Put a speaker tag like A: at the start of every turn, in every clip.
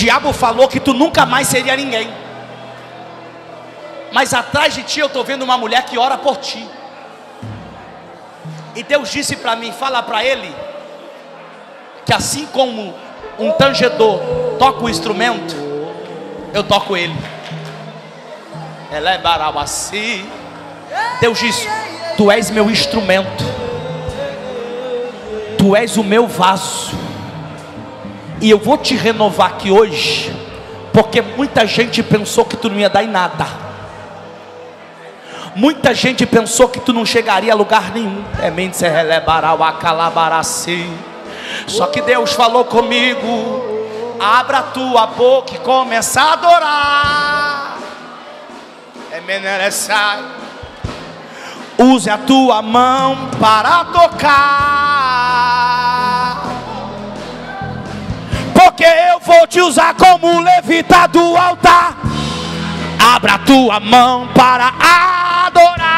A: diabo falou que tu nunca mais seria ninguém. Mas atrás de ti eu estou vendo uma mulher que ora por ti. E Deus disse para mim: fala para ele que assim como um tangedor toca o instrumento, eu toco ele. Ela é barabassi. Deus disse: Tu és meu instrumento, Tu és o meu vaso, e eu vou te renovar aqui hoje, porque muita gente pensou que tu não ia dar em nada. Muita gente pensou que tu não chegaria a lugar nenhum. É Só que Deus falou comigo: abra a tua boca e começa a adorar. É Use a tua mão para tocar. Te usar como levita do altar. Abra tua mão para adorar.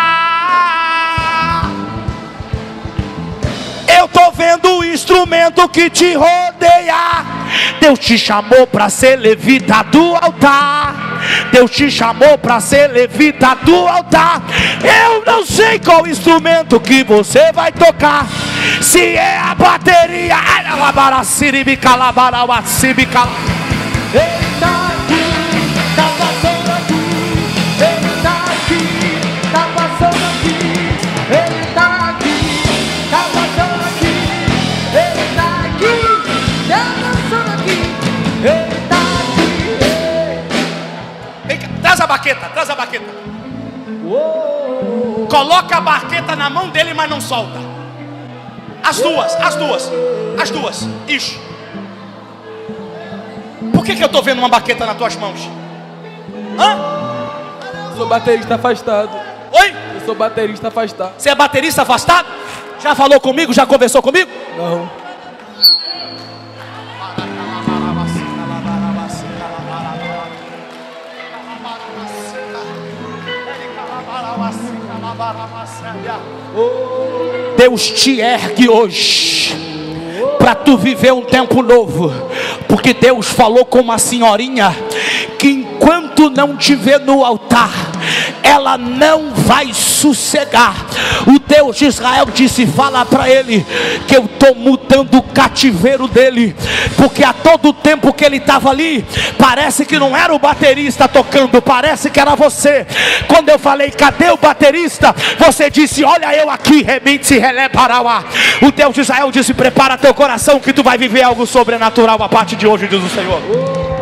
A: Eu tô vendo o instrumento que te rodeia. Deus te chamou para ser levita do altar. Deus te chamou para ser levita do altar. Eu não sei qual instrumento que você vai tocar. Se é a bateria, Eita! Baqueta, traz a baqueta. Coloca a baqueta na mão dele, mas não solta. As duas, as duas, as duas. Isso. Por que, que eu estou vendo uma baqueta nas tuas mãos?
B: Hã? Eu sou baterista afastado.
A: Oi?
B: Eu sou baterista afastado.
A: Você é baterista afastado? Já falou comigo? Já conversou comigo?
B: Não.
A: Deus te ergue hoje para tu viver um tempo novo, porque Deus falou com uma senhorinha que enquanto não te vê no altar, ela não vai sossegar. O Deus de Israel disse: Fala para ele que eu estou mudando o cativeiro dele, porque a todo tempo que ele estava ali, parece que não era o baterista tocando, parece que era você. Quando eu falei, cadê o baterista? Você disse: Olha eu aqui, remente releparauá. O Deus de Israel disse: Prepara teu coração que tu vai viver algo sobrenatural a partir de hoje, diz o Senhor.